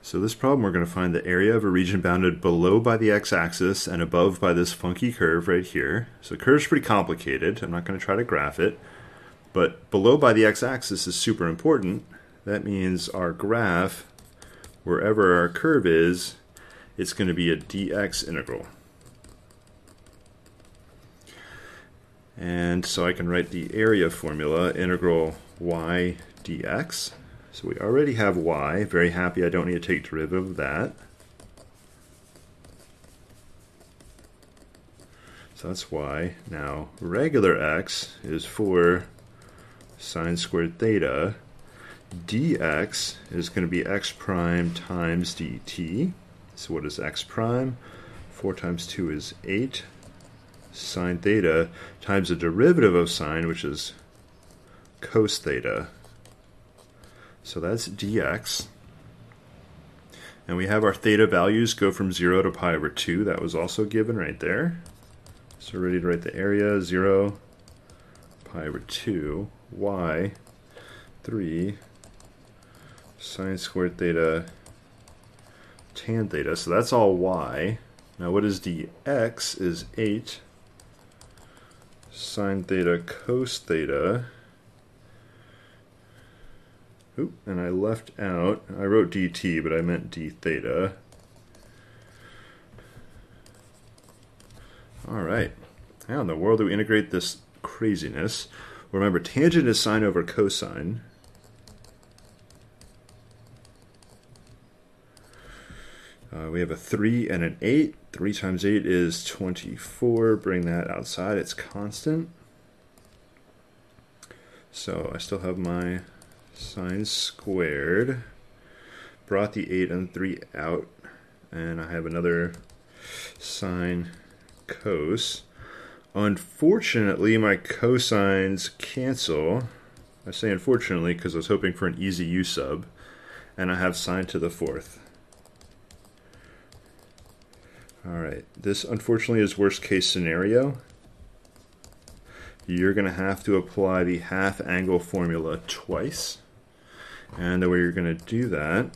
So this problem, we're going to find the area of a region bounded below by the x-axis and above by this funky curve right here. So the curve's pretty complicated. I'm not going to try to graph it. But below by the x-axis is super important. That means our graph, wherever our curve is, it's going to be a dx integral. And so I can write the area formula, integral y dx. So we already have y. Very happy I don't need to take derivative of that. So that's y. Now, regular x is 4 sine squared theta. dx is going to be x prime times dt. So what is x prime? 4 times 2 is 8 sine theta times the derivative of sine, which is cos theta. So that's dx. And we have our theta values go from 0 to pi over 2. That was also given right there. So we're ready to write the area, 0, pi over 2, y, 3, sine squared theta, tan theta. So that's all y. Now what is dx is 8 sine theta cos theta Oop, and I left out, I wrote dt, but I meant d theta. All right. How in the world do we integrate this craziness? Remember, tangent is sine over cosine. Uh, we have a 3 and an 8. 3 times 8 is 24. Bring that outside. It's constant. So I still have my sine squared. Brought the 8 and 3 out. And I have another sine cos. Unfortunately, my cosines cancel. I say unfortunately because I was hoping for an easy u sub. And I have sine to the fourth. Alright, this unfortunately is worst case scenario you're going to have to apply the half angle formula twice. And the way you're going to do that,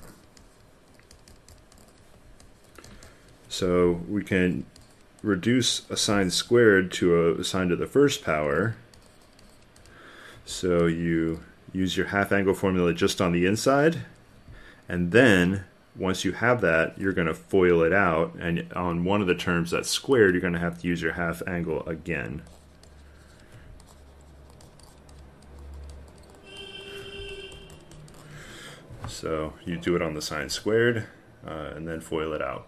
so we can reduce a sine squared to a sine to the first power. So you use your half angle formula just on the inside, and then once you have that, you're going to FOIL it out, and on one of the terms that's squared, you're going to have to use your half angle again. So you do it on the sine squared uh, and then FOIL it out.